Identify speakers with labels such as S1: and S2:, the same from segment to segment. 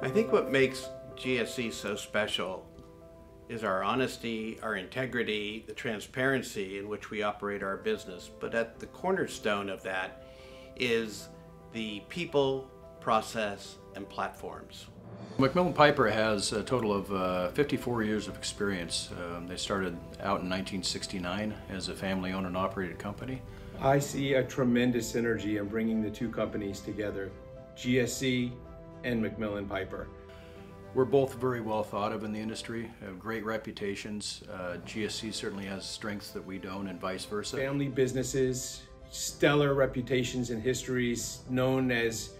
S1: I think what makes GSC so special is our honesty, our integrity, the transparency in which we operate our business. But at the cornerstone of that is the people, process, and platforms.
S2: MacMillan Piper has a total of uh, 54 years of experience. Um, they started out in 1969 as a family owned and operated company.
S3: I see a tremendous synergy in bringing the two companies together, GSC and MacMillan Piper.
S2: We're both very well thought of in the industry, have great reputations. Uh, GSC certainly has strengths that we don't and vice versa.
S3: Family businesses, stellar reputations and histories, known as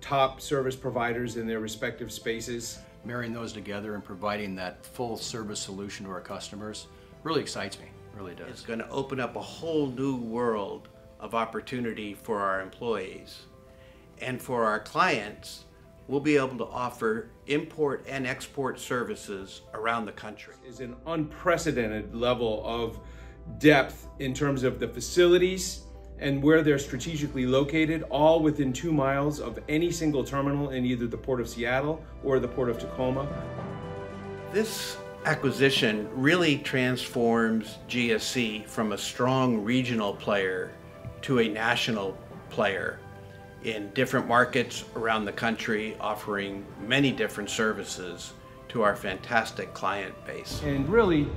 S3: top service providers in their respective spaces.
S2: Marrying those together and providing that full service solution to our customers really excites me, really does.
S1: It's going to open up a whole new world of opportunity for our employees. And for our clients, we'll be able to offer import and export services around the country.
S3: Is an unprecedented level of depth in terms of the facilities and where they're strategically located, all within two miles of any single terminal in either the Port of Seattle or the Port of Tacoma.
S1: This acquisition really transforms GSC from a strong regional player to a national player in different markets around the country, offering many different services to our fantastic client base.
S3: And really,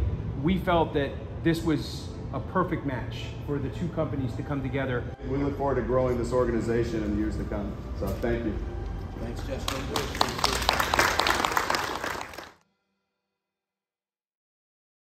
S3: we felt that this was a perfect match for the two companies to come together.
S4: We look forward to growing this organization in the years to come. So thank you.
S1: Thanks, Justin.